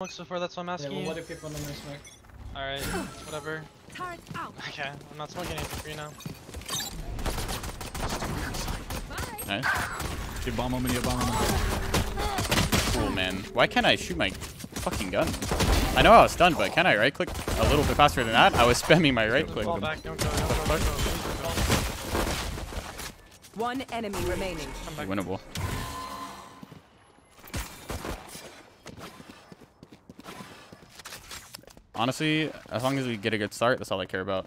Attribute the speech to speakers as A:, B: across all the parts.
A: smokes before, that's why I'm
B: Yeah,
A: asking
B: well,
A: you.
B: what if people don't know smoke?
A: Alright, whatever.
C: Turret out.
A: Okay, I'm not smoking anything for you now.
C: Bye.
D: Nice. Should bomb him and you bomb him.
E: Cool, man. Why can't I shoot my fucking gun? I know I was stunned, but can I right click a little bit faster than that? I was spamming my right click.
A: Fall back, don't go, don't go, don't go. Please don't go.
F: One enemy remaining.
E: Winnable. Honestly, as long as we get a good start, that's all I care about.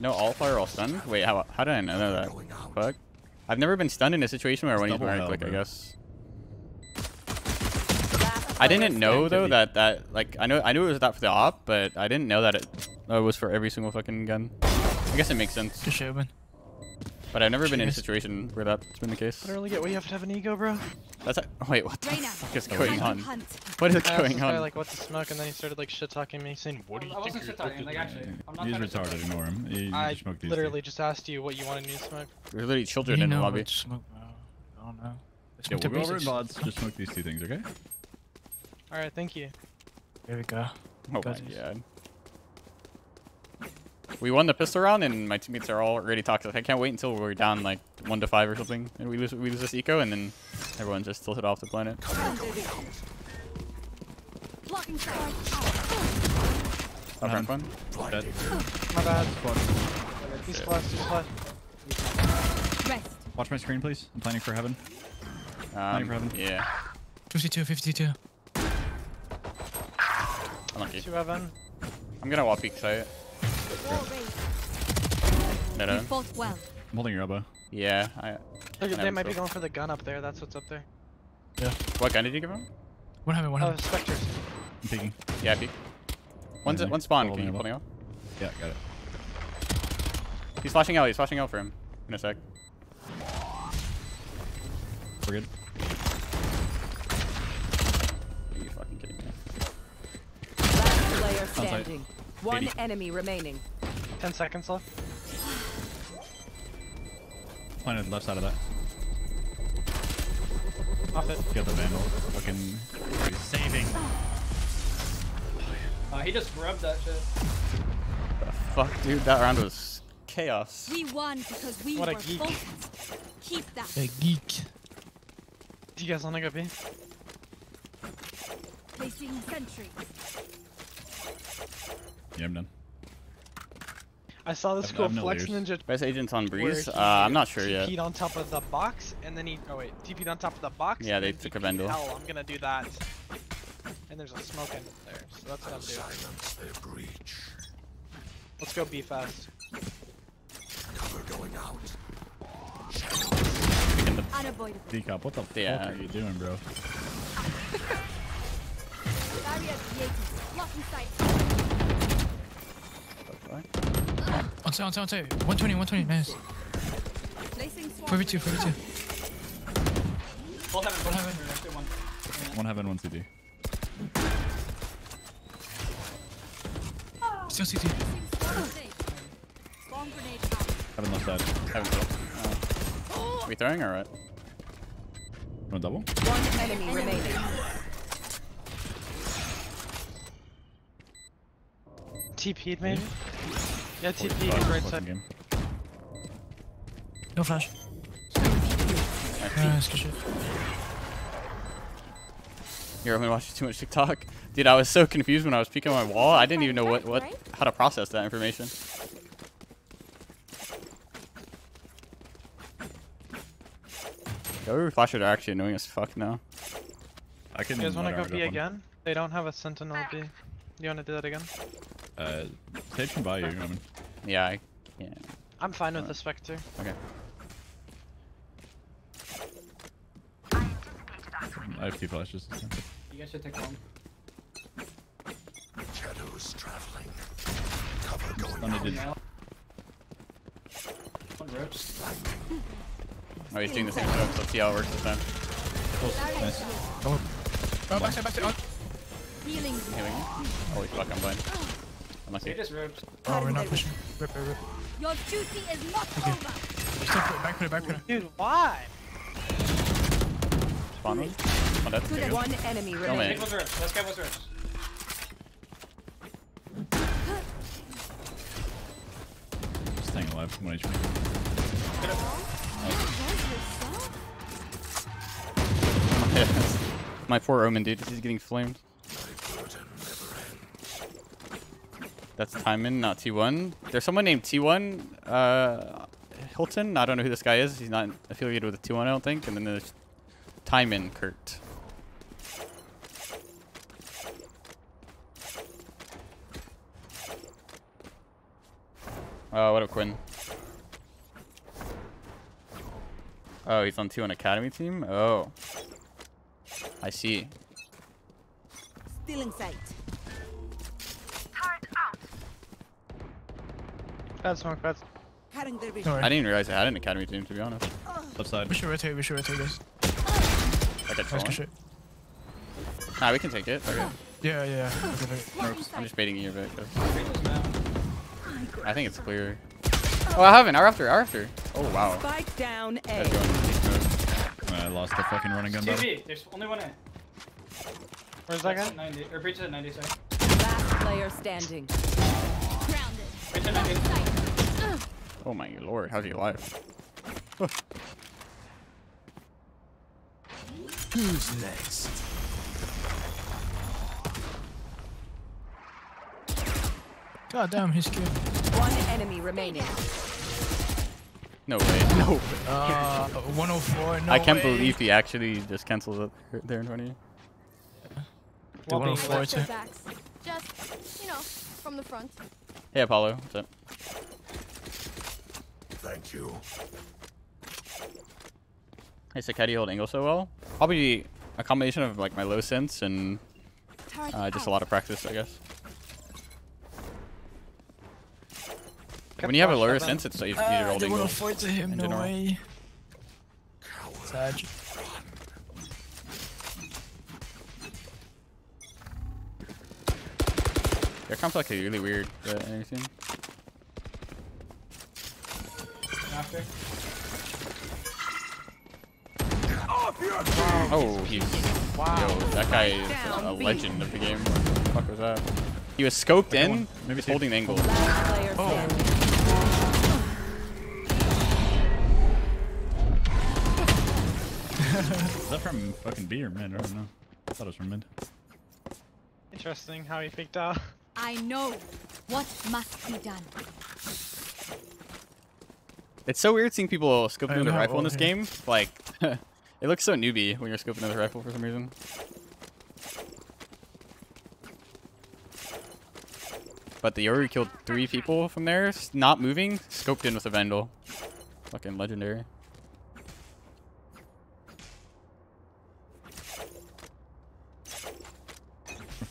E: No all fire, all stun? Wait, how, how did I know that? Fuck. I've never been stunned in a situation where I he's
D: to
E: right
D: hell,
E: click, I guess.
F: Last
E: I didn't know though that that like I know I knew it was that for the op, but I didn't know that it uh, was for every single fucking gun. I guess it makes sense,
G: Good shit, man.
E: but I've never been in a situation where that's been the case.
A: I don't really get why you have to have an ego, bro.
E: That's a, wait, what the
C: Reyna.
E: fuck is going on?
C: hunt.
E: What is
A: I
E: going
A: this guy,
E: on?
A: like, what the smoke, and then he started, like, shit-talking me, saying, what do you
B: I
A: think
B: wasn't shit talking, like actually. I'm not
D: He's
B: trying to
D: retarded.
B: shit
D: Ignore him. You, you
A: I
D: just these.
A: literally just asked you what you wanted me to smoke.
E: There's literally children
G: you
E: in the lobby.
G: what smoke, bro. I don't know. Let's
D: Yeah,
G: smoke
D: we'll
G: the
D: go over in
G: basics.
D: VODs. Just smoke these two things, okay?
A: Alright, thank you.
G: There we go.
E: Oh my
G: Got it.
E: god. We won the pistol round and my teammates are all already toxic. I can't wait until we're down like one to five or something and we lose we lose this eco and then everyone just tilted off the planet.
C: Blocking sight.
E: Up front one.
D: Dead.
A: My bad. He's flashed, he's flashed.
C: Rest.
D: Watch my screen, please. I'm planning for heaven.
E: Um,
D: for heaven.
E: yeah.
G: 52, 52.
E: Unlucky.
A: Two heaven.
E: I'm gonna wall peek site. No, no.
C: well.
D: I'm holding your elbow.
E: Yeah. I,
A: Look, they might be going for the gun up there, that's what's up there. Yeah.
E: What gun did you give him?
G: One heaven, one
A: Oh,
G: heaven.
A: Spectres.
D: I'm peeking.
E: Yeah, peek. One's one spawn. Can you pull me out?
D: Yeah, got it.
E: He's flashing out. He's flashing out for him. In a sec.
D: We're good.
E: Are you fucking kidding me?
F: Last player
D: site.
F: Standing. One
D: 80.
F: enemy remaining.
A: Ten seconds left.
D: Planted left side of that.
A: Off it.
D: Got the vandal. Fucking saving.
B: Uh, he just rubbed that shit.
E: Fuck, dude. That round was chaos.
C: We won because we
A: What a
C: were
A: geek.
C: focused. Keep that.
G: The geek.
A: Do you guys wanna go B?
C: Placing sentry.
D: Yeah, I'm done.
A: I saw this cool
D: no
A: flex
D: layers.
A: ninja
E: Best agents on breeze. Uh, I'm not sure yet.
A: TP'd on top of the box, and then he. Oh wait, TP'd on top of the box.
E: Yeah, they took a
A: TP'd
E: Vandal.
A: Hell, I'm gonna do that. And there's a smoke in there, so that's what I'm doing. Let's go B fast. Cover going out.
C: Unavoidable.
D: Decop, what the
E: Yeah.
D: fuck are you doing, bro?
G: On side, on side, on side. 120, 120. Nice.
C: Placing swarm.
G: 42, 42.
B: Both heaven, both
G: heaven.
B: heaven. Let's do one.
D: One heaven, one CD.
G: Still CT.
C: Swarm grenade. Swarm grenade out.
D: Heaven left side.
E: Haven't killed. Oh. we throwing or what?
D: Want double?
F: One enemy remaining.
A: TP'd maybe? Yeah, TP'd right side.
D: game.
G: No flash.
E: Nice.
G: Nice, good shit.
E: You're only watching too much TikTok. Dude, I was so confused when I was peeking on my wall. I didn't even know what, what how to process that information. Go flashers are actually annoying as fuck now.
D: I can.
A: You guys wanna go
D: out
A: B
D: one.
A: again? They don't have a sentinel B. You wanna do that again?
D: Uh, Sage can buy you. I mean,
E: Yeah, I, yeah.
A: I'm fine with the Spectre.
E: Okay.
D: I have two flashes. this time.
B: You guys should take one.
D: Thunder did.
B: Now. One ropes.
E: Oh, he's doing the same stuff. Let's see how it works this time.
D: Close. Nice.
G: Oh, backside, backside. Oh.
C: Healing.
E: Healing. Holy fuck, I'm blind. I'm
B: They
E: lucky.
B: just ripped.
G: Oh, we're not pushing. Rip, rip, rip.
C: Your duty is not over.
G: Still put it, back put it, back put it.
A: Dude, why?
E: Spawn one. Oh, that's good.
F: One enemy
E: man.
F: remaining.
B: Nick was ripped. This guy was ripped.
D: Staying alive. One HP.
E: My poor Omen, dude. He's getting flamed. That's Timon, not T1. There's someone named T1, uh, Hilton. I don't know who this guy is. He's not affiliated with the T1, I don't think. And then there's Timon Kurt. Oh, what up, Quinn? Oh, he's on T1 Academy team? Oh. I see.
F: Still in sight.
A: Bad smoke, bad.
F: Cutting their
G: Don't
F: vision.
G: worry.
E: I didn't realize I had an Academy team, to be honest.
D: Left side.
G: We should rotate, we should rotate this.
E: Like a
G: Nice shit.
E: Nah, we can take it. Okay.
G: Yeah, yeah, yeah. Okay, okay.
C: Blocking
E: I'm just baiting you a bit. guys.
B: Rachel's down.
E: I think it's clear. Oh, oh I haven't. Our after. Our after. Oh, wow.
F: Spike down A.
E: That's going deep mode.
D: I lost the fucking running gun battle.
B: 2B. There's only one A.
A: Where's that
B: Breach
A: guy?
B: 90. Or breach at 90, sorry.
F: Last player standing.
C: Grounded.
B: Breach at 90.
C: Sight.
E: Oh my lord, how's your life?
H: Who's next?
G: God damn, he's killed.
F: One enemy remaining.
E: No way. No.
G: Uh, 104, no
E: I can't
G: way.
E: believe he actually just cancels it there in front of you.
G: The 104 too.
C: Just, you know, from the front.
E: Hey, Apollo. What's up?
H: Thank you.
E: Hey, so how do you hold angle so well? Probably a combination of like my low sense and uh, just a lot of practice, I guess. When you have a lower sense, it's easier to
G: Uh,
E: hold
G: the
E: angle.
G: 104 to him,
E: in
G: no
E: general.
G: way. Sad.
E: Their comp's like a really weird. Uh, anything?
B: After.
E: Oh, he's. Yo, that guy is a legend of the game. What the fuck was that? He was scoped in.
D: one. Maybe
E: He's
D: two.
E: holding the angle.
G: Oh.
F: standing.
D: Is that from fucking B or mid? I don't know. I thought it was from mid.
A: Interesting how he picked out.
C: I know what must be done.
E: It's so weird seeing people scoping
G: I
E: with a rifle in this
G: okay.
E: game. Like, it looks so newbie when you're scoping with a rifle for some reason. But the Yoru killed three people from there, not moving, scoped in with a Vandal. Fucking legendary.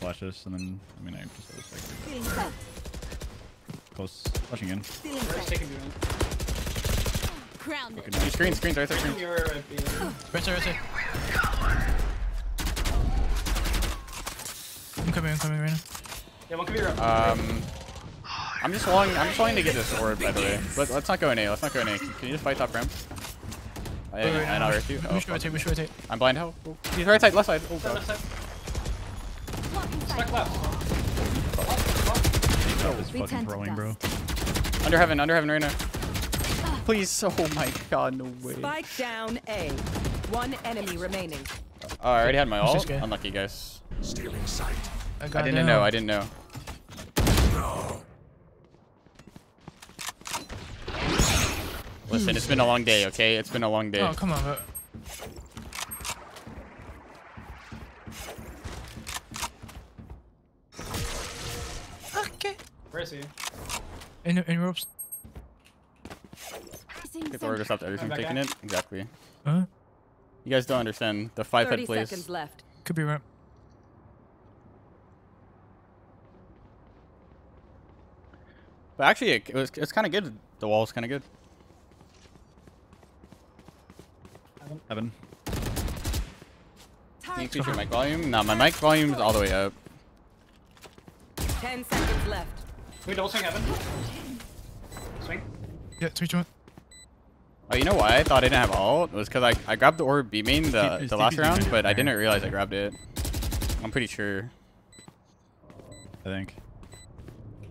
D: Flash this, and then, I mean, I just was like
C: Still
D: close. Flashing in.
C: Still
B: Where's taking me in?
C: Grounded.
E: Two screens, screens, right there, screens.
B: You were right B.
G: Right side, right side. I'm coming, I'm coming right now.
B: Yeah, one could be ripped.
E: Um, I'm just wanting, I'm just wanting to get this orb, by the way. Let, let's not go in A, let's not go in A. Can, can you just fight top ramp? I,
G: Wait, wait,
E: I, I
G: no.
E: not hurt you.
G: We
E: Oh,
G: should rotate, we should rotate.
E: I'm blind. How? Oh, He's right side, left side. Oh
B: Left,
E: god.
B: left side.
C: Blocking
B: Spec
C: sight.
B: left.
D: That was fucking
C: tend
D: throwing, bro.
E: Under heaven, under heaven right now. Please. Oh my god, no way.
F: Spike down A. One enemy remaining.
E: Oh, I already had my
G: Who's this
E: ult. Unlucky, guys.
H: Stealing sight.
G: I,
E: I didn't know, I didn't know.
H: No.
E: Listen, it's been a long day, okay? It's been a long day.
G: Oh, come on, but. Okay.
B: Where is he?
G: In, in ropes.
C: Placing
E: Get the order to
C: sentry.
E: stop everything
B: Back
E: taking
B: guy.
E: it. Exactly.
G: Huh?
E: You guys don't understand the five
F: 30
E: head plays.
F: seconds left.
G: Could be right.
E: But actually, it, it was it's kind of good. The wall's kind of good.
D: Heaven.
E: Can you
C: Turret
E: increase your mic volume? Nah, my mic volume's all the way up.
F: Ten seconds left.
B: Can we double swing Evan? Swing.
G: Yeah, three, two, one.
E: Oh, you know why I thought I didn't have ult? Was because I, I grabbed the orb beaming the, the last round, but I didn't realize I grabbed it. I'm pretty sure.
D: I think.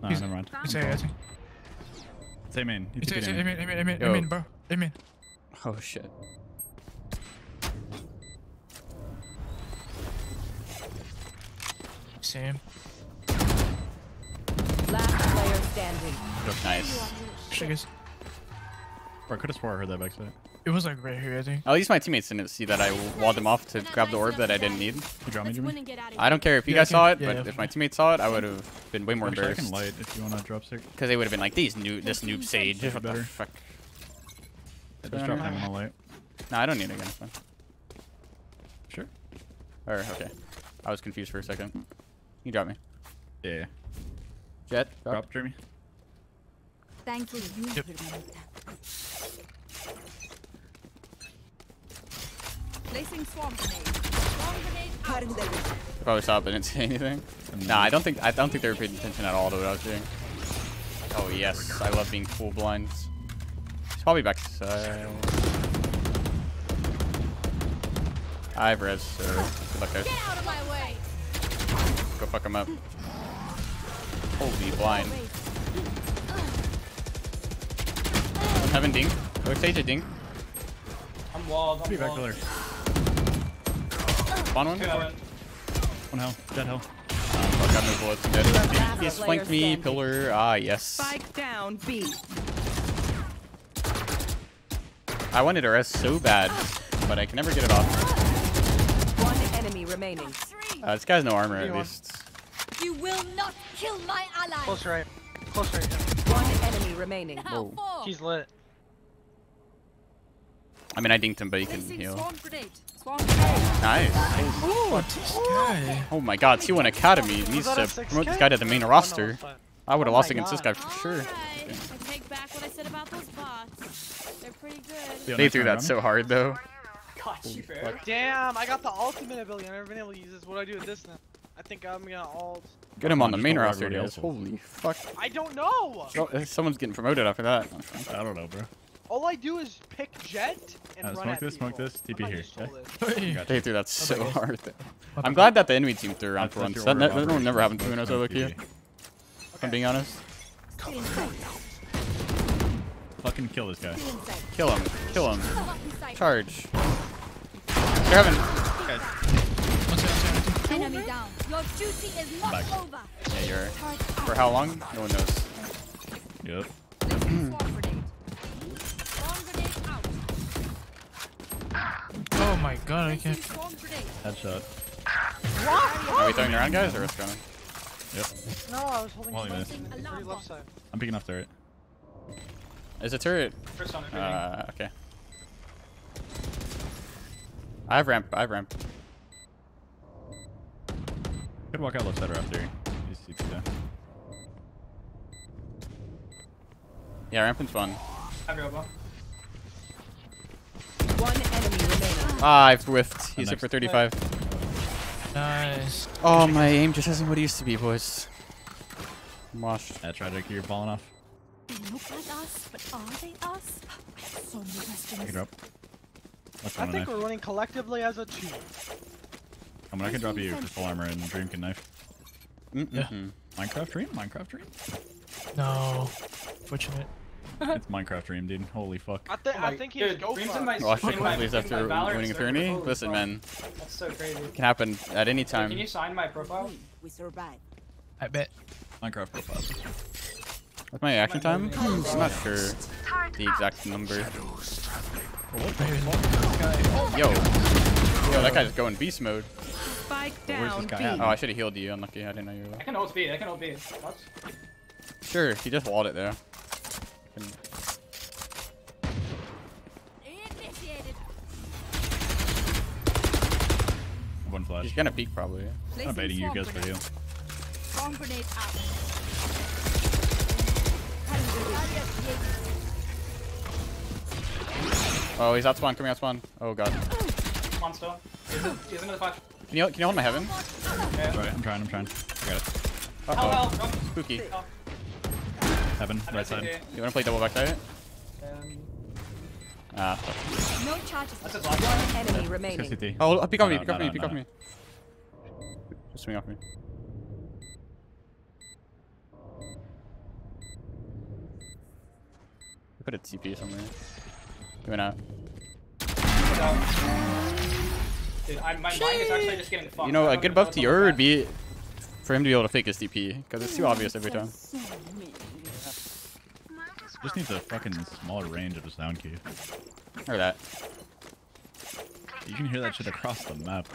D: No,
G: He's-
D: never mind.
G: It's A, I think.
D: Same main. You
G: It's A,
D: took
G: it's
D: it
G: A,
D: in.
G: aim in, aim in, aim in,
E: Yo.
G: aim in, bro. Aim in.
E: Oh shit.
G: Same.
F: Last player standing.
E: Nice.
G: Sugar's.
D: Bro, I could have swore I heard that backside.
G: It was like right here, I think.
E: At least my teammates didn't see that I walled them off to grab the orb that I didn't need.
D: You drop me, Jimmy?
C: win and get out of
E: I don't care if you
G: Yeah,
E: guys saw it,
G: yeah,
E: but
G: yeah.
E: if my teammates saw it, I would have been way more
D: Actually, I
E: embarrassed.
D: can light if you want to drop stick.
E: Because they would have been like, these new this noob sage. What the fuck?
D: I just dropped him on light.
E: No, I don't need it again. It's fine.
D: Sure.
E: Or okay. I was confused for a second. You drop me.
D: Yeah. yeah.
E: Jett. Drop.
D: Drop, Jeremy.
C: Thank you.
G: Yep.
C: Placing swarm grenade. Swarm grenade out.
E: You probably saw it, but didn't say anything. Nah, I don't think I don't think they were paying attention at all to what I was doing. Oh yes, I love being full blind. He's probably back. Uh, I have res, so good luck guys.
C: Get out of my way.
E: Go fuck him up. Holy blind. Heaven ding. Go stage a ding.
B: I'm walled. I'm
D: Be back
B: walled.
D: Pillar.
E: Spawn one.
B: Two.
D: One hell. Jett hell.
E: Fuck, got no bullets. I'm dead.
F: Last
E: He has flanked me,
F: standing.
E: pillar. Ah, yes.
F: Spike down B.
E: I wanted to rest so bad, but I can never get it off.
F: One enemy remaining.
E: Uh, this guy's no armor at least.
C: You will not kill my ally.
A: Close right. Close right.
F: One enemy remaining.
C: Now
E: Whoa.
C: four.
A: He's lit.
E: I mean, I dinked him, but he can
C: Placing
E: heal.
C: swarm grenade. Swarm grenade.
E: Nice.
G: Oh, this guy.
E: Oh my god, T1 Academy needs to
A: a 6K?
E: promote this guy to the main roster. I would have
A: Oh
E: lost
A: my
E: against this guy for sure.
C: Alright, I take back what I said about those bots. They're pretty good.
D: Yo,
E: They
D: nice
E: threw that so hard though.
B: Got you, fair.
A: Damn, I got the ultimate ability. I've never been able to use this. What do I do with this now? I think I'm gonna ult.
E: Get him on the main roster,
D: everybody
E: Holy fuck.
A: I don't know.
E: Oh, uh, someone's getting promoted after that.
D: I don't know, bro.
A: All I do is pick Jett and
D: Uh,
A: run
D: smoke
A: at
D: this, smoke this,
A: I
D: TP
A: might
D: here, okay?
A: it.
G: Hey.
D: Gotcha.
E: They threw that so
G: bad.
E: hard. I'm glad that the enemy team threw around for
D: that's
E: once.
D: your
E: That,
D: order
E: that,
D: of
E: that will never happen
D: operations.
E: between us, I look
D: TP.
E: here. If I'm being honest.
D: Fucking kill this guy.
E: Kill him. Kill him. Charge. They're having.
G: One side, one side, one side.
C: Enemy down. Your duty is not
D: Back.
C: over.
E: Yeah, you're. For how long? No one knows.
D: Yep.
C: Placing swarm grenade. Swarm grenade out.
G: Oh my god, I can't.
C: swarm grenade.
D: Headshot.
E: Are we throwing around, guys, or what's going on?
D: Yep.
A: No, I was holding
D: Well, you
A: something. left side.
D: I'm picking up turret.
E: Is a turret?
B: First on everything.
E: Uh, okay. I have ramp. I have ramp.
D: Could walk out left side or after. These seats.
E: Yeah, ramp fun. spawn.
B: Have.
F: One enemy remaining.
E: Ah, I've whiffed. He's hit for 35.
G: Nice.
E: Oh, my aim just isn't what it used to be, boys. I'm washed.
D: That tragic, you're falling off.
C: They look like us, but are they us? I have so many
D: Pick it up.
A: I think
D: knife.
A: we're running collectively as a team.
D: I mean, I can drop you for full armor and Dream can knife.
E: Mm-mm.
D: Minecraft Dream? Minecraft Dream?
G: No. Fortunate.
D: It's Minecraft Dream, dude. Holy fuck.
A: I, think
B: Oh
A: I think he's go
B: Dreams
A: for
B: in
A: it.
B: my-
E: Watch the
B: in
E: please after winning a
B: server.
E: tourney. Listen,
B: fuck.
E: man.
B: That's so crazy.
E: Can happen at any time.
B: Can you sign my profile?
F: We survived.
G: I bet.
D: Minecraft profile.
E: What's my action time? I'm not sure the exact number.
G: Oh, Maybe
E: Yo. Yo, that guy's going beast mode.
F: Spike
D: where's
F: down
D: this guy at?
E: Oh, I should have healed you. Unlucky. I didn't know you were
B: I
E: there.
B: can ult B. I can ult B. What?
E: Sure, he just walled it there. Can-
C: Initiated.
D: One flash.
E: He's gonna peek probably.
D: I'm
C: Placing
D: baiting you guys for
C: grenade.
D: heal.
C: Swarm grenade out.
E: Oh, he's out spawn. Coming out spawn. Oh god.
B: One still. He's in, he's in the flash.
E: Can you can you hold my heaven?
B: Yeah.
D: Right, I'm trying, I'm trying. I got it.
B: Hell,
E: Uh-oh.
B: hell, drop.
E: Spooky.
B: Oh,
D: Heaven,
B: I'm
D: right side.
B: it.
E: You wanna play double backside?
B: Um,
E: Ah. fuck.
C: No charges.
B: that's his last one.
F: Enemy
D: Let's
F: remaining.
D: CT.
E: Oh, pick off
D: No,
E: me,
D: no,
E: pick off
D: no,
E: me, pick
D: no,
E: off
D: no.
E: me. Just swing off me. Put a TP somewhere. He went out.
B: Dude, I, my mind is actually just getting fucked.
E: You know, a good buff to
B: on
E: your would be for him to be able to fake his TP, because it's too obvious every time.
D: Just needs a fucking smaller range of a sound cue.
E: Or that.
D: You can hear that shit across the map.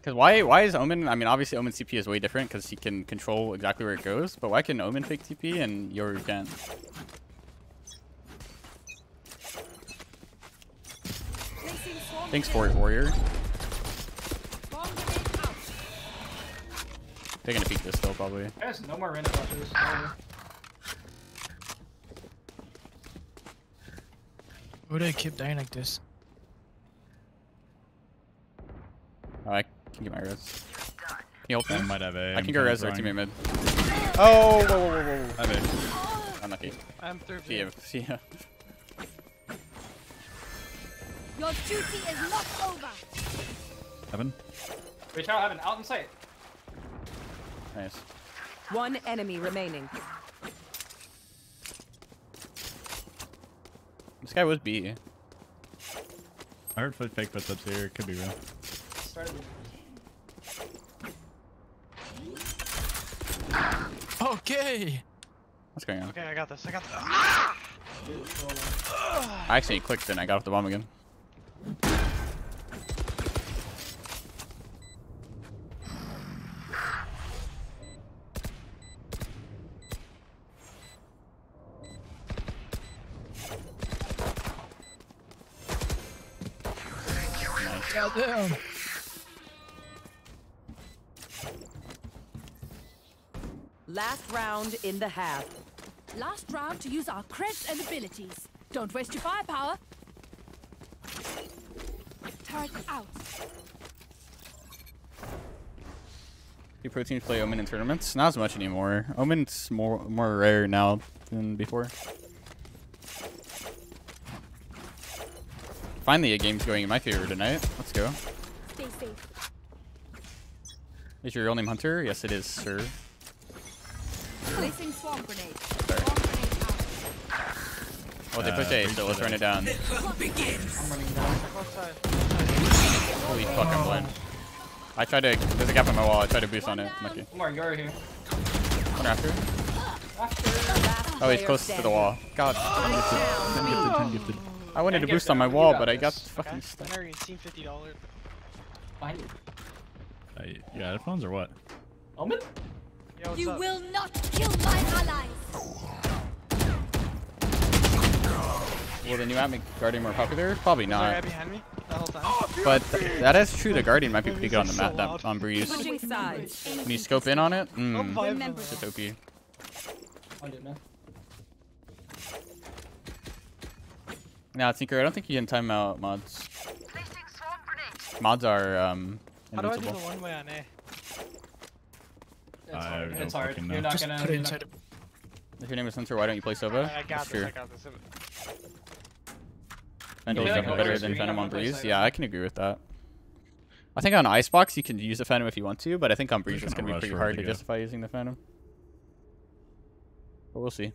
E: Because why why is Omen, I mean, obviously Omen CP is way different because he can control exactly where it goes, but why can Omen fake TP and Yoru can't? Thanks for it, Warrior. Taking a peek this still, probably.
B: There's no more random flashes.
G: Why do I keep dying like this?
E: Oh, I can get my res. Can you help
D: I might have a.
E: I can go res our
D: throwing.
E: teammate mid. Oh, whoa, whoa, whoa, whoa, whoa.
D: I have a.
E: Unlucky.
A: I'm through.
E: See ya, see ya.
C: Your duty is not over.
D: Heaven.
B: Wait, child, have an out in sight.
E: Nice.
F: One enemy remaining.
E: This guy was B.
D: I heard foot fake footsteps here. It Could be real.
G: Okay.
E: What's going on?
A: Okay, I got this. I got this.
E: I actually clicked and I got off the bomb again.
F: Round in the half.
C: Last round to use our creds and abilities. Don't waste your firepower. Turret out.
E: Do proteins play Omen in tournaments? Not as much anymore. Omen's more more rare now than before. Finally, a game's going in my favor tonight. Let's go.
C: Stay safe.
E: Is your real name Hunter? Yes, it is, sir.
C: Placing swarm grenade.
E: Sorry.
C: Swarm grenade out.
E: Well, they
D: Uh,
E: push A, so let's
D: to
E: run it down.
B: I'm running down.
E: Holy fuck, I'm blind. I tried to. There's a gap on my wall. I tried to boost on it. Lucky.
B: One more, you're here.
E: One after.
B: After.
E: Oh, he's
F: player
E: close to the wall. God.
D: Ten gifted, ten gifted.
E: I wanted to boost on my wall, but I got fucking stuck.
A: I never seen fifty dollars.
B: Behind you.
D: Uh, you got headphones or what?
B: Omen?
A: Yo,
C: You
A: up?
C: will not kill my allies.
E: Will the new app make Guardian more popular? Probably
A: Was there a guy
E: not.
A: behind me the whole time?
E: But th that is true. The Guardian might be pretty good on the map that,
A: loud.
E: on Breeze.
F: Switching sides.
E: When you scope in on it,
A: Oh,
E: mmm,
A: five
C: Remember
A: of
E: it's
A: them.
E: OP.
B: I didn't know.
E: Nah, Tinker, I don't think you can time out mods. Mods are um,
A: How do I do the
E: invincible.
A: one way on A?
B: It's hard. It's hard. You're
D: know.
B: not
G: Just
B: gonna.
G: put it
B: you're not-
E: If your name is Hunter, why don't you play Sova?
A: I, I got this.
E: sure.
A: I got this.
E: Phantom
B: Yeah,
E: is definitely better than
B: screen,
E: on Breeze. Yeah, I can agree with that. I think on Icebox you can use the Phantom if you want to, but I think on Breeze it's
D: gonna
E: gonna be pretty hard
D: to
E: to justify using the Phantom. But we'll see.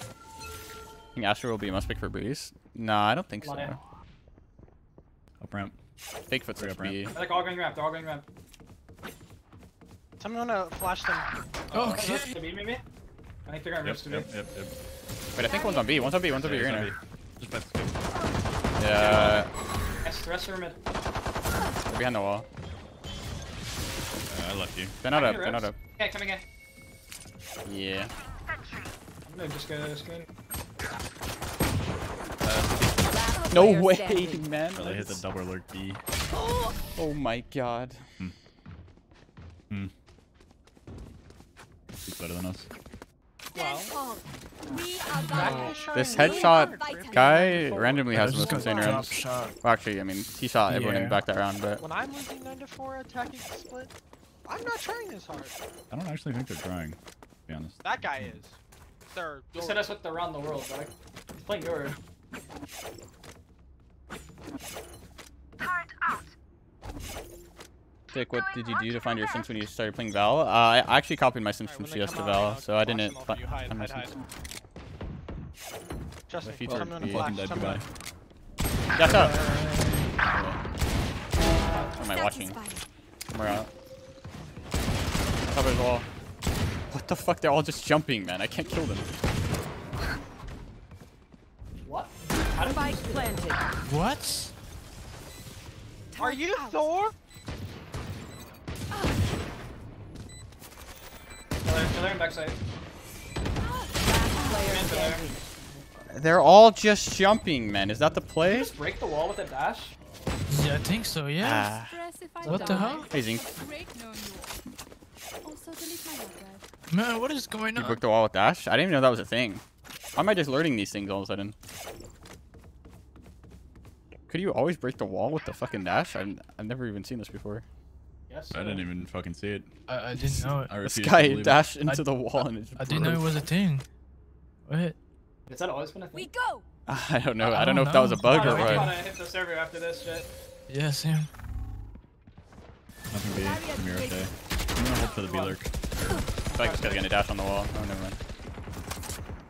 E: I think Astra will be a must pick for Breeze. Nah, I don't think so.
B: Come on in.
D: Up ramp.
E: Fake foot
D: Hurry up, ramp.
B: They're like all going ramp. They're all going ramp.
A: Someone wanna flash them.
G: Okay.
B: To B maybe? I think they're gonna
D: Yep,
B: risk to B.
D: yep, yep, yep.
E: Wait, I think one's on B. One's on B. One's on B. You're in
D: on
E: there.
D: Just by the.
E: Yeah,
B: Yes, the rest are mid.
E: they're behind the wall.
D: Uh, I left you.
E: They're not
B: I
E: up. They're not up.
B: Yeah, coming in.
E: Yeah.
B: I'm gonna just go to screen.
F: Last
E: No way,
F: standing.
E: man.
D: Really hit the double alert key.
E: Oh my god. Hmm. Hmm.
D: CT is better than us.
B: Well,
C: We
E: This headshot guy randomly has the
G: Just
E: most
G: go
E: insane rounds. Well, actually, I mean, he shot everyone in the back that round, but
A: When I'm losing 9 to 4 attacking split, I'm not trying this hard.
D: I don't actually think they're trying, to be honest.
A: That guy is. They're
B: just hit us with the round the world, dog. He's playing Yoru.
E: Dick, what did you do to find your Sims when you started playing Val? Uh, I I actually copied my Sims from
A: when they
E: CS to Val,
A: I'll
E: so I didn't
A: them all
E: fi-
A: for you. Hide,
E: find my
A: hide,
E: Sims.
A: hide. Trust
E: The
A: me,
E: future
A: tell me to flash.
D: Dead, goodbye.
A: when-
E: That's up. What am I watching? Somewhere out. Cover the wall. What the fuck? They're all just jumping, man. I can't kill them.
F: Planted.
G: What?
A: Are you Thor?
B: Killer, killer in backside.
F: Player
B: Man, killer.
F: standing.
E: They're all just jumping, man. Is that the play?
B: Just break the wall with a dash.
G: Yeah, I think so. Yeah.
E: Ah,
C: Stress if I
G: what the hell?
E: amazing.
C: Great knowing you all. Also, delete my hard drive.
G: Man, what is going on?
E: You broke the wall with Dash? I didn't even know that was a thing. Why am I just learning these things all of a sudden? Could you always break the wall with the fucking dash? I've, I've never even seen this before.
B: Yes.
D: I didn't even fucking see it.
G: I, I didn't know it.
D: I
E: This
D: refuse to
E: guy
D: believe it.
E: dashed into the wall and it
G: I didn't know it was a thing. What?
B: Has that always been a
C: We go.
E: I don't know.
G: I
E: I don't know
G: don't
E: if that was a bug
B: Oh,
E: or
B: no, we
E: what.
B: wanna hit the server after this shit.
G: Yeah, Sam.
D: Nothing B. I'm here okay. I'm gonna hold for the B lurk.
E: I feel like this guy's gonna dash on the wall. Oh, never mind.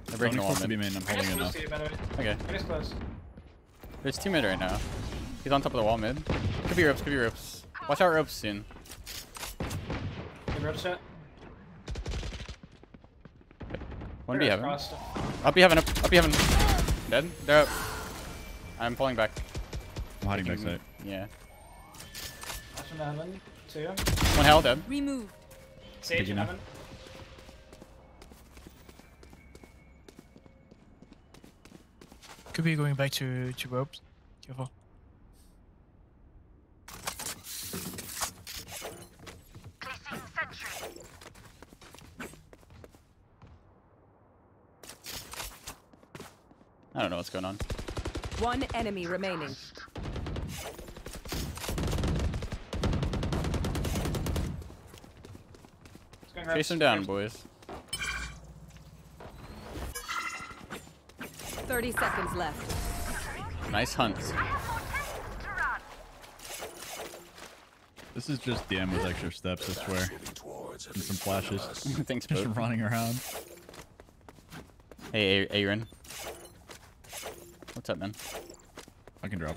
E: They're breaking the wall
D: close to B
E: mid.
D: I'm holding
B: close
D: enough.
B: to you, by the way.
E: Okay.
B: I guess close.
E: There's two mid right now. He's on top of the wall mid. Could be ropes, could be ropes. Watch out ropes soon.
B: Good road shot.
E: One B
B: There,
E: heaven.
B: crossed.
E: Up B heaven, up, up B heaven. Dead? They're up. I'm pulling back.
D: I'm hiding
E: Taking-
D: backside.
E: Yeah.
B: Watch from the heaven. Two.
E: One hell dead.
C: Removed.
B: Sage
D: Big
B: in heaven.
G: Could be going back to to ropes. Careful.
E: I don't know what's going on.
F: One enemy remaining.
E: Chase
B: reps.
E: him down, boys.
F: 30 seconds left.
E: Nice hunt.
D: This is just DM with extra steps, I swear. And some flashes.
E: Thanks,
D: Just
E: bro.
D: running around.
E: Hey, A- Aaron. What's up, man?
D: I can drop.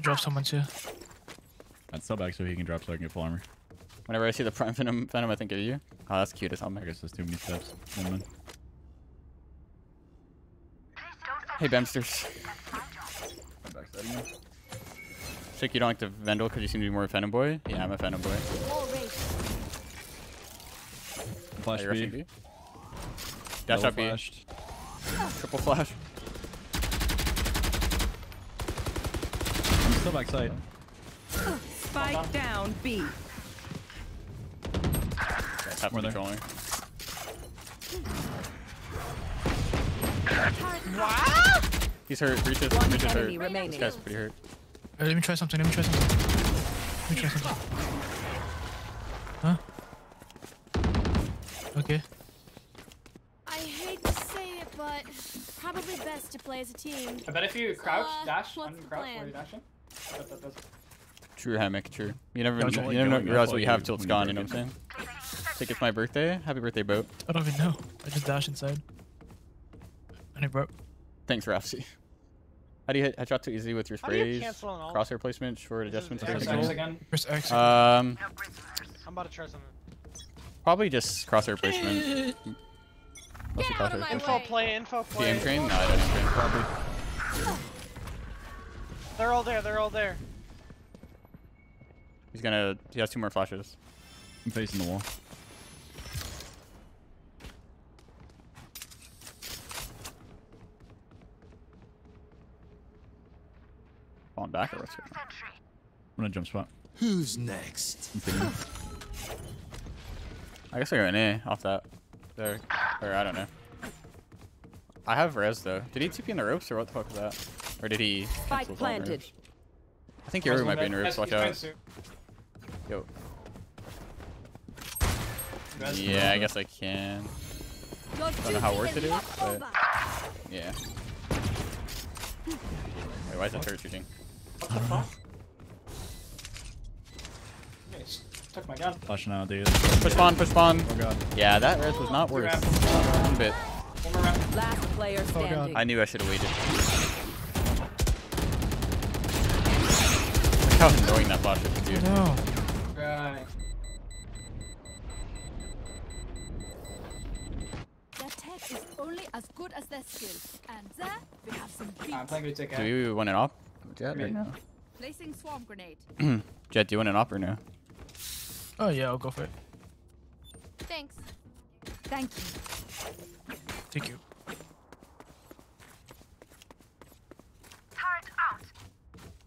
G: Drop someone too.
D: I'd sub back so he can drop so I can get full armor.
E: Whenever I see the prime venom, venom I think of you. Oh, that's cute as hell,
D: I
E: man.
D: guess that's too many steps. Never mind.
E: Hey, Bemsters. Chick, you don't like the Vandal because you seem to be more a Venom boy? Yeah, I'm a Venom boy.
D: Flash
E: Are
D: B.
E: B? Dash
D: Double
E: up B.
D: flashed.
E: Triple flash.
D: I'm still backside.
F: Spike down B.
E: Guys have
D: More
E: to
D: there.
E: Controlling. He's hurt. Breaches.
F: One
E: Breaches hurt.
F: enemy
E: This guy's pretty hurt.
G: Uh, let me try something. Let me try something. Let me try something. Huh? Okay.
C: I hate to say it, but probably best to play as a team.
B: I bet if you crouch,
C: uh,
B: dash,
C: what's the
B: uncrouch while you're dashing. I that does.
E: True hammock. True. You never,
D: Don't
E: you,
D: you
E: never know, realize what you have till it's
D: when you
E: gone. You know what I'm saying? Think it's my birthday. Happy birthday, boat.
G: I don't even know. I just dash inside. And it broke.
E: Thanks, Rafsy. How do you hit headshot too easy with your
A: How you
E: sprays?
A: cancel an ult?
E: Crosshair placement, short
A: This
E: adjustments,
A: X,
E: and
B: X,
A: X
B: X again.
G: Press X.
E: Um,
A: I'm about to try something.
E: probably just crosshair placement. Mostly
C: Get out of
E: crosshair
C: my.
A: Info
C: way.
A: play, info
E: The
A: play.
E: aim train? No, I don't aim train. Probably.
A: They're all there, they're all there.
E: He's gonna. He has two more flashes.
D: I'm facing the wall.
E: Falling back or what's going on?
D: I'm gonna jump spot.
H: Who's next?
E: I guess I go an A off that. There. Or I don't know. I have res though. Did he TP in the ropes or what the fuck was that? Or did he
F: Spike
E: cancel his
F: planted.
E: I think Yoru might be in
B: Res-
E: ropes, watch
B: he's going
E: out.
B: soon.
E: Yo.
B: Res-
E: Yeah, I guess I can.
C: Your
E: Don't know how
C: duty
E: worth it is, but- Yeah. Wait, why is that turret shooting?
B: What the fuck? Yeah, took my gun.
D: Flashing out, dude.
E: Push spawn, push spawn.
D: Oh god.
E: Yeah, that res was not worth
B: Grab.
E: one bit.
B: One more round.
F: Last player standing. Oh god.
E: I knew I should have waited. Look how annoying that flash is, dude.
G: No.
B: Right.
C: Their tech is only as good as their skill. And there, we have some
B: I'm playing good ticket.
E: Do you want an op? Jett,
B: Me.
E: right now?
C: Placing swarm grenade.
E: Jett, do you want an op or no?
G: Oh yeah, I'll go for it.
C: Thanks. Thank you.
G: Thank you.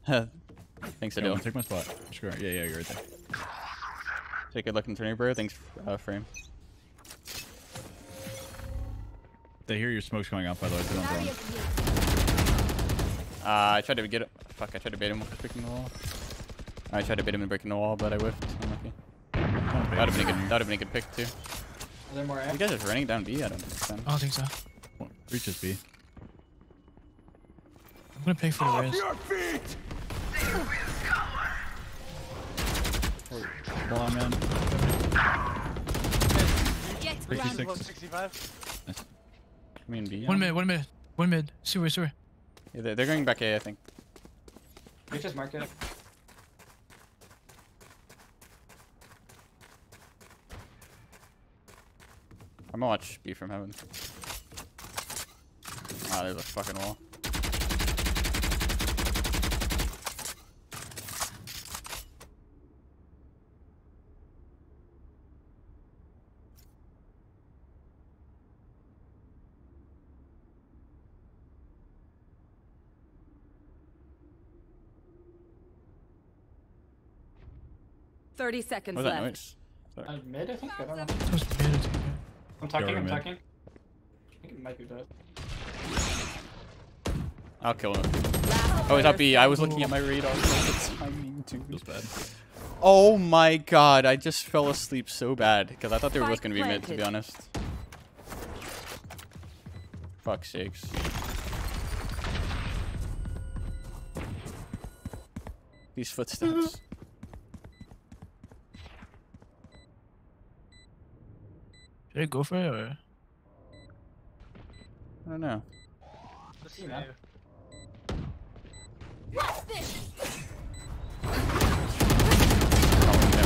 E: Thanks,
D: Yeah,
E: Adele.
D: wanna take my spot. Sure. Yeah, yeah, you're right there.
E: Take a look in turning, bro. Thanks, uh, Frame.
D: They hear your smokes going out, by the way. So don't tell
C: Barrier
D: them.
C: here.
E: Uh, I tried to get it. Fuck, I tried to bait him with breaking the wall. I tried to bait him in breaking the wall, but I whiffed. Unlucky.
D: Don't
E: That would have been a good. That would have been a good pick too.
B: Are there more A?
E: You guys just running down B. I don't understand.
G: I don't think so.
D: Well, Reach is B.
G: I'm gonna pay for the res.
H: Your feet!
D: Well, I'm in.
C: Get
D: 66.
C: grounded.
A: 65.
E: I mean B.
G: One mid, one mid, one mid. Sewer, sewer.
E: Yeah, they're, they're going back A, I think.
B: We just mark it.
E: I'm gonna watch B from heaven. Ah, there's a fucking wall.
F: Thirty seconds
E: What was that
F: left.
E: noise? Sorry.
B: Uh, mid, I think? I don't know.
G: That was mid, I think.
B: I'm tucking, I'm
D: mid.
B: tucking. I think it might be both.
E: I'll kill him. Oh, he's up B. I was looking at my radar. timing, dude.
D: Feels bad.
E: Oh my god, I just fell asleep so bad because I thought they were both gonna be mid, to be honest. Fuck sakes. These footsteps.
G: Should I go for it or?
E: I don't know.
A: This
B: See,
A: is
B: man.
C: What's this?
E: Oh no.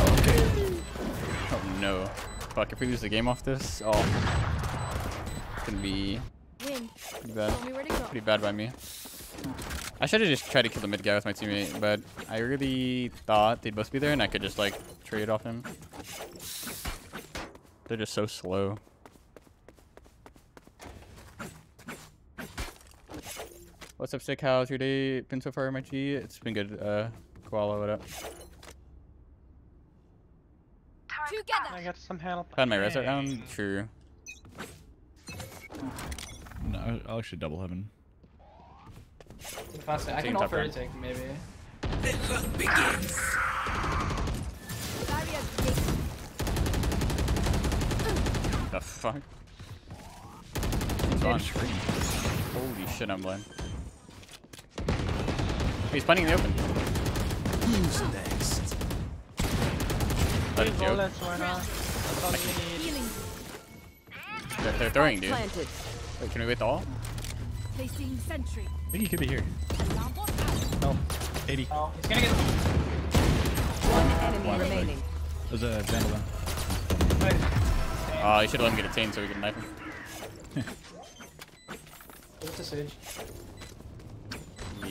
E: Oh no. Fuck, if we lose the game off this, oh. It's gonna be
C: Win.
E: pretty bad.
C: Show me where to go.
E: Pretty bad by me. I should have just tried to kill the mid guy with my teammate, but I really thought they'd both be there and I could just like trade off him. They're just so slow. What's up, Sick? How's your day been so far, my G? It's been good. Uh, Koala, what up?
C: Together.
A: I got some help.
E: Had my res right down? True.
D: No, I'll- I'll actually double heaven.
B: If I say, I can
E: top
B: offer
E: round.
B: to take, maybe.
C: Barrier
E: The fuck? He's on screen. Holy shit, I'm blind. He's punting in the open.
H: Who's next?
E: That is
A: Three
E: joke.
A: bullets, why not? That's all you need.
C: Healing.
E: They're, they're throwing, dude. Wait, can we wait the all?
C: Placing sentry.
D: I think he could be here.
C: Alarm.
D: No. 80.
B: Oh, he's gonna get.
F: One enemy remaining.
D: There's a vandal down.
B: Wait.
E: Oh, you should let him get a chain so we can knife him.
B: What's the sage?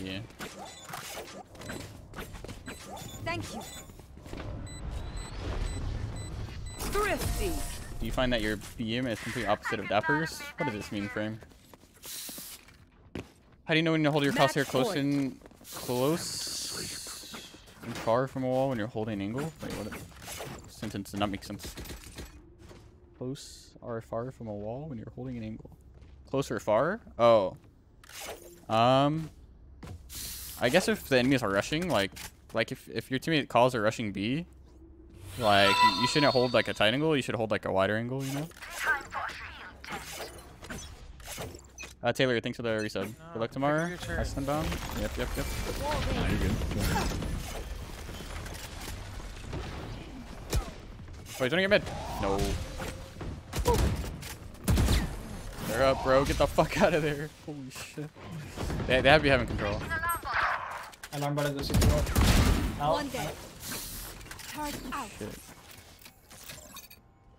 E: Yeah.
C: Thank you.
F: Thrifty.
E: Do you find that your BM is completely opposite of Dapr's? What does this mean, Frame? How do you know when to hold your crosshair close
F: point.
E: in close and far from a wall when you're holding angle? Wait, what? Sentence did not make sense. Close or far from a wall when you're holding an angle? Close or far? Oh. Um. I guess if the enemies are rushing, like, like if if your teammate calls are rushing B, like you shouldn't hold like a tight angle. You should hold like a wider angle. You know. Uh, Taylor, thanks for the resub.
A: No,
E: Good luck tomorrow.
A: your.
E: Ice them down. Yep, yep, yep.
D: Nah, you're good. Chill.
E: Oh, he's running at mid. No. They're up, bro. Get the fuck out of there. Holy shit. They, they have to be having control.
B: Alarm button the city door. Out.
C: One dead. Turret out.
E: Shit.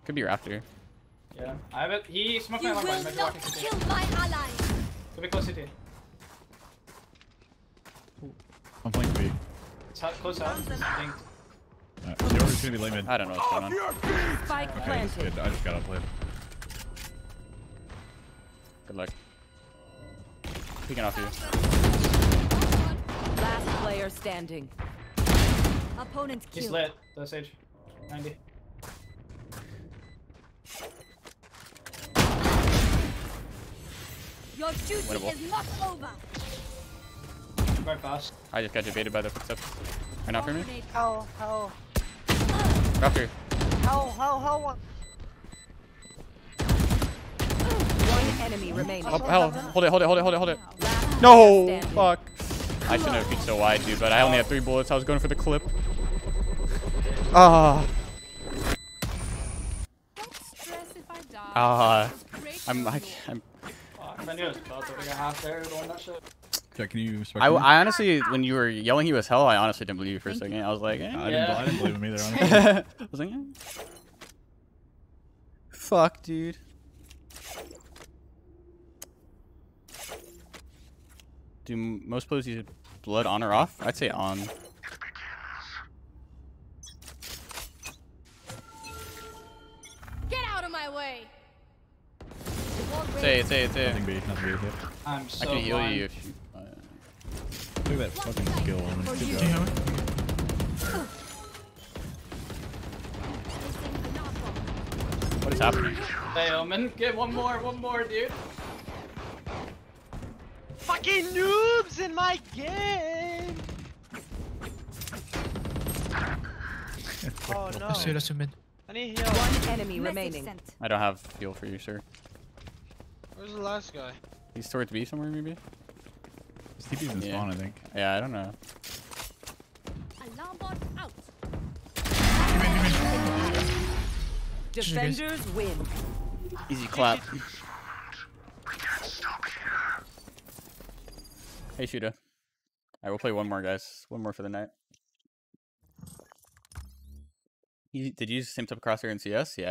E: Could be Raptor.
B: Yeah. I have it. He smoked my
C: You
B: alarm
C: will
B: button. Maybe
C: not
B: walking city.
C: kill my ally.
B: Could be close city.
D: I'm playing B.
B: It's out, close out. Linked.
D: Uh, Yoru's gonna be late mid.
E: I don't know what's going on.
F: Spike
D: Okay, he's
F: planted.
D: good. I just got outplayed.
E: Good luck. Peeking off you.
F: Last player standing.
C: Opponent
B: He's
C: killed.
B: lit. The sage. 90.
C: Your duty
E: Winnable.
C: is not over.
B: Very fast.
E: I just got debated by the footsteps. Right now for me?
C: Grenade
A: How, how,
E: Raptor.
A: how, how, how, what?
F: One enemy remaining.
E: Oh, hell. Hold it, hold it, hold it, hold it, hold it. No!
F: standing.
E: Fuck. I shouldn't have peeked so wide, dude, but I only had three bullets. I was going for the clip. Ah.
C: Don't stress if I die.
E: Ah.
C: Great
E: I'm, I,
C: reward.
E: I'm
B: Fuck. I knew it was about to take a half there doing that shit.
D: Jack, can you
E: I. I honestly, when you were yelling he was hell, I honestly didn't believe you for a second. I was like, eh.
D: I, didn't,
B: Yeah.
D: I didn't believe him either, honestly.
E: I was like, eh. Fuck, dude. Do most players use blood on or off? I'd say on.
C: Get out of my way.
E: Say say say.
D: Nothing B, nothing B. Yep.
B: I'm so
E: I can heal
B: blind.
E: you if you. Uh,
D: Look at that fucking skill. Omen. Good
G: Do
D: job.
G: have it?
C: Placing alarm bomb.
E: what is happening?
B: Hey, Omen. Get one more, one more, dude.
A: Fucking noobs in my game! oh no.
G: Let's do mid.
A: I need heal.
F: One enemy remaining.
E: I don't have fuel for you, sir.
A: Where's the last guy?
E: He's towards B somewhere, maybe?
D: His TP's in
E: Yeah.
D: spawn, I think.
E: Yeah, I don't know.
C: Alarm bot out.
F: Defenders win.
E: Easy clap. Hey, Shooter. Alright, we'll play one more, guys. One more for the night. You, did you use the same type of crosshair in CS? Yeah,